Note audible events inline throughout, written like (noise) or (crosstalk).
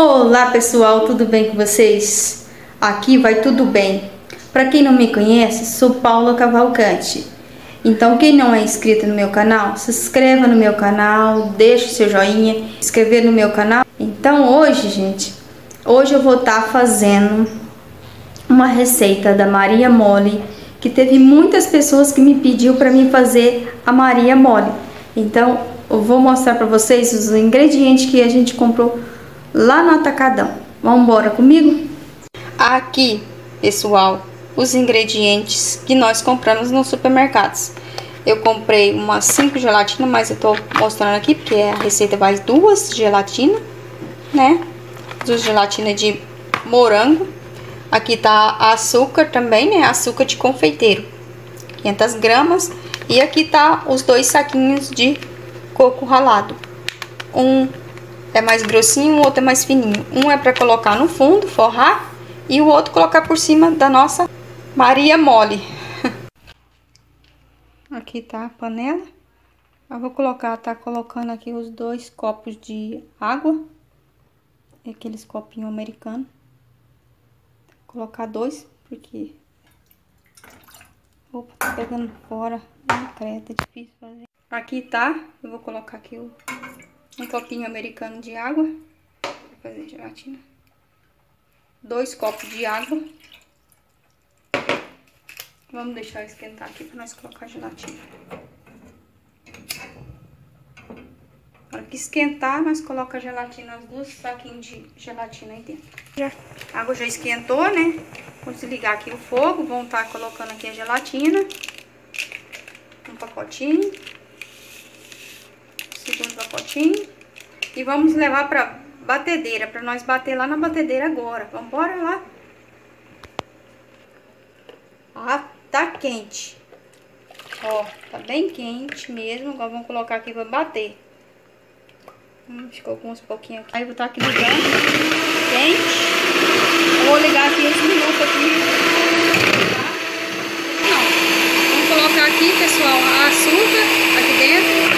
Olá pessoal, tudo bem com vocês? Aqui vai tudo bem. Para quem não me conhece, sou Paula Cavalcante. Então, quem não é inscrito no meu canal, se inscreva no meu canal, deixe seu joinha, inscrever no meu canal. Então, hoje, gente, hoje eu vou estar tá fazendo uma receita da Maria Mole, que teve muitas pessoas que me pediu para mim fazer a Maria Mole. Então, eu vou mostrar para vocês os ingredientes que a gente comprou lá no Atacadão. Vamos embora comigo? Aqui, pessoal, os ingredientes que nós compramos nos supermercados. Eu comprei umas 5 gelatinas, mas eu tô mostrando aqui porque a receita vai duas gelatinas, né? Duas gelatinas de morango. Aqui tá açúcar também, né? Açúcar de confeiteiro, 500 gramas. E aqui tá os dois saquinhos de coco ralado. Um é mais grossinho, o outro é mais fininho. Um é para colocar no fundo, forrar, e o outro colocar por cima da nossa Maria Mole. (laughs) aqui tá a panela. Eu vou colocar, tá colocando aqui os dois copos de água. Aqueles copinhos americanos. Vou colocar dois, porque... Opa, tá pegando fora. Ai, credo, é difícil fazer. Aqui tá, eu vou colocar aqui o um copinho americano de água para fazer gelatina, dois copos de água. Vamos deixar esquentar aqui para nós colocar a gelatina. Na hora que esquentar, nós colocamos a gelatina, as duas saquinhos de gelatina aí dentro. Já, a água já esquentou, né? Vou desligar aqui o fogo, vamos estar tá colocando aqui a gelatina. Um pacotinho segundo pacotinho. E vamos levar pra batedeira, pra nós bater lá na batedeira agora. Vamos lá. Ah, tá quente. Ó, tá bem quente mesmo. Agora vamos colocar aqui pra bater. Hum, ficou com uns pouquinhos aqui. Aí vou estar aqui ligando. Quente. Vou ligar aqui uns minutos aqui. Vamos colocar aqui, pessoal, açúcar aqui dentro.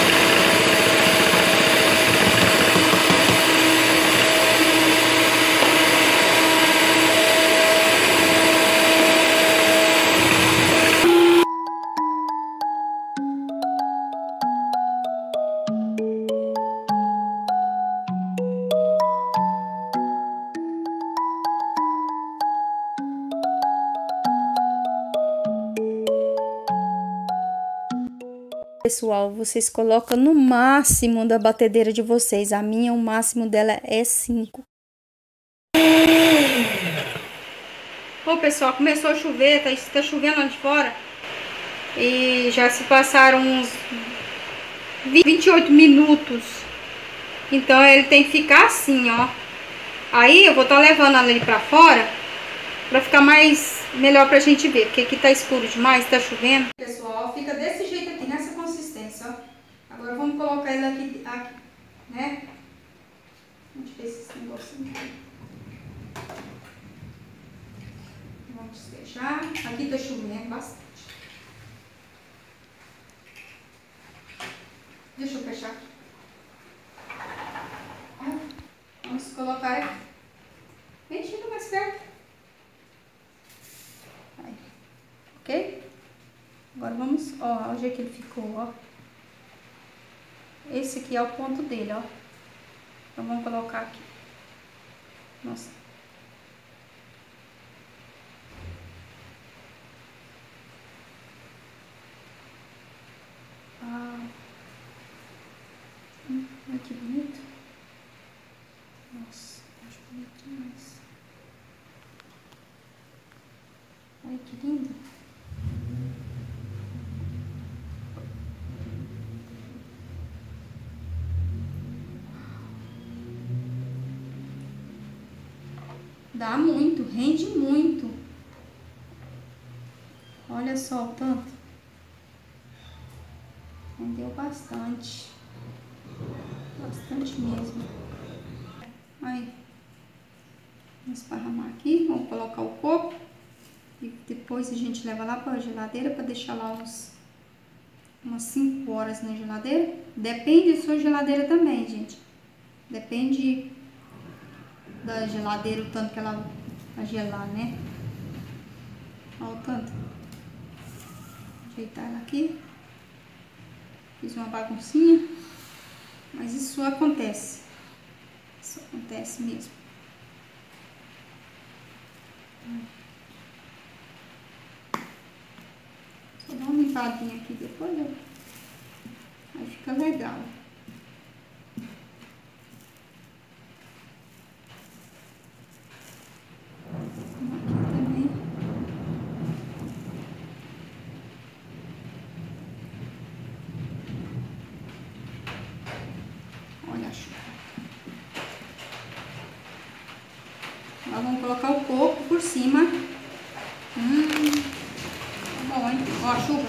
Pessoal, vocês colocam no máximo da batedeira de vocês. A minha, o máximo dela é 5. Ô, pessoal, começou a chover, tá, tá chovendo lá de fora. E já se passaram uns 28 minutos. Então, ele tem que ficar assim, ó. Aí, eu vou estar tá levando ali pra fora, pra ficar mais, melhor pra gente ver. Porque aqui tá escuro demais, tá chovendo. Pessoal, fica desse jeito aqui, nessa Agora vamos colocar ele aqui, aqui né? Vamos ver esse negocinho aqui. Vamos fechar. Aqui tá chovendo bastante. Deixa eu fechar aqui. Vamos colocar aqui. Vem, chega mais perto. Aí. Ok? Agora vamos, ó, olha o que ele ficou, ó. Esse aqui é o ponto dele, ó. Então, vamos colocar aqui. Nossa. Ah. Hum, que bonito. Nossa, acho bonito demais. Olha que lindo. Dá muito, rende muito. Olha só o tanto. Rendeu bastante. Bastante mesmo. Aí. Vamos esparramar aqui. Vamos colocar o coco. E depois a gente leva lá para a geladeira para deixar lá uns umas 5 horas na geladeira. Depende da sua geladeira também, gente. Depende da geladeira, o tanto que ela vai gelar, né? Olha o tanto. Ajeitar ela aqui. Fiz uma baguncinha. Mas isso acontece. Isso acontece mesmo. Só dar uma limpadinha aqui depois, ó. Aí fica legal. Olha a chuva. Nós vamos colocar o coco por cima. Hum, tá bom, hein? Ó a chuva.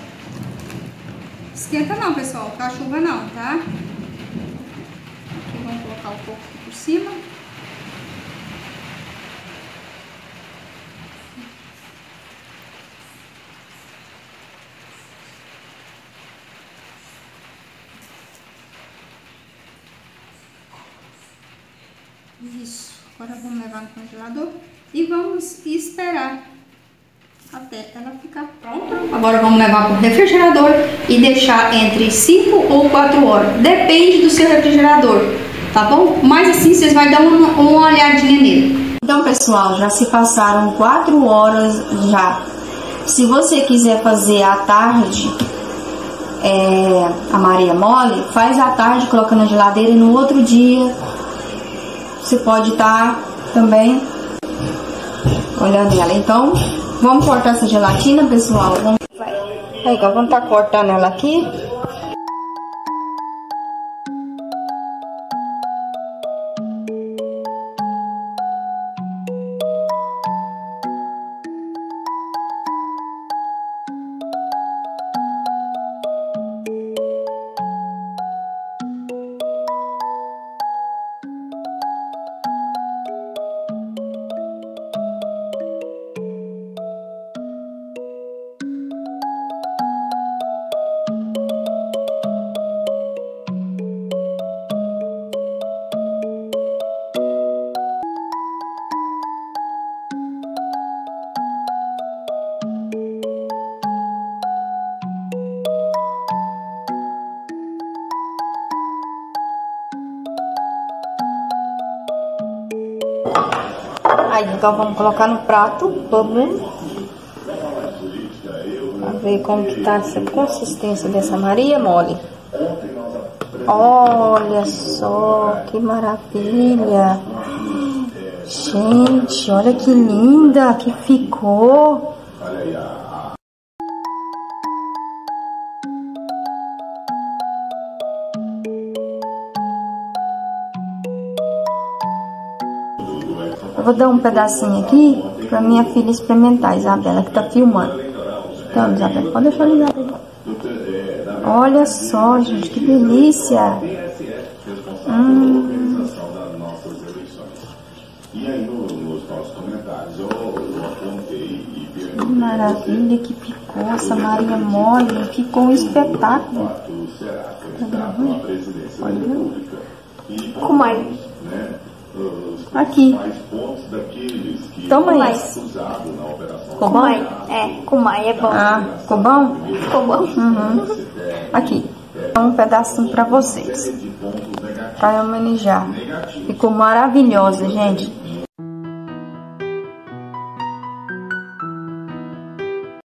Esquenta não, pessoal, com a chuva não, tá? Aqui vamos colocar o coco por cima. Isso. Agora vamos levar no congelador e vamos esperar até ela ficar pronta. Agora vamos levar para o refrigerador e deixar entre 5 ou 4 horas. Depende do seu refrigerador, tá bom? Mas assim vocês vão dar uma, uma olhadinha nele. Então, pessoal, já se passaram 4 horas já. Se você quiser fazer à tarde é, a Maria Mole, faz à tarde, coloca na geladeira e no outro dia você pode estar tá também olhando ela. Então, vamos cortar essa gelatina, pessoal. Vamos... Aí, vamos estar tá cortando ela aqui. Então vamos colocar no prato, vamos ver como que tá essa consistência dessa Maria mole. Olha só, que maravilha. Gente, olha que linda que ficou. Eu vou dar um pedacinho aqui pra minha filha experimentar, Isabela, que tá filmando. Então, Isabela, pode deixar ligado. Olha só, gente, que delícia. Hum. Que maravilha que ficou essa Maria Mole. Ficou um espetáculo. Tá gravando? Olha. Como é? Aqui. Toma Kumai. isso. Ficou bom? É, Kumai é bom. Ah, ficou bom? Ficou bom. Uhum. Aqui. Um pedacinho pra vocês. Pra homenagear. Ficou maravilhosa, gente.